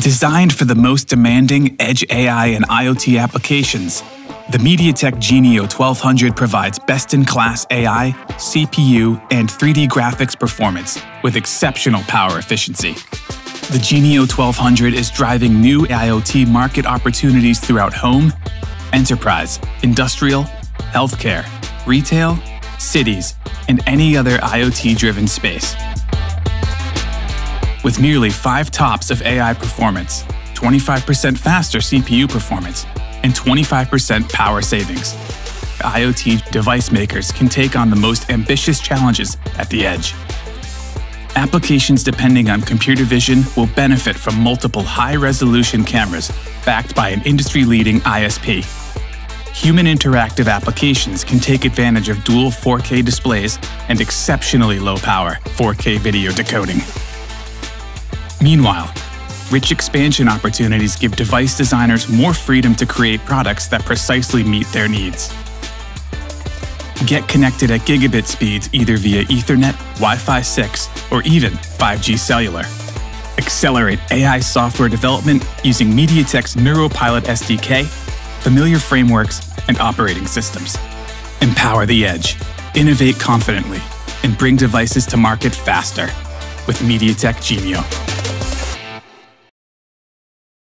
Designed for the most demanding edge AI and IoT applications, the MediaTek Genio 1200 provides best-in-class AI, CPU, and 3D graphics performance with exceptional power efficiency. The Genio 1200 is driving new IoT market opportunities throughout home, enterprise, industrial, healthcare, retail, cities, and any other IoT-driven space. With nearly five TOPS of AI performance, 25% faster CPU performance, and 25% power savings. IoT device makers can take on the most ambitious challenges at the edge. Applications depending on computer vision will benefit from multiple high-resolution cameras backed by an industry-leading ISP. Human interactive applications can take advantage of dual 4K displays and exceptionally low power 4K video decoding. Meanwhile, Rich expansion opportunities give device designers more freedom to create products that precisely meet their needs. Get connected at gigabit speeds either via Ethernet, Wi-Fi 6, or even 5G cellular. Accelerate AI software development using MediaTek's NeuroPilot SDK, familiar frameworks, and operating systems. Empower the edge, innovate confidently, and bring devices to market faster with MediaTek Genio.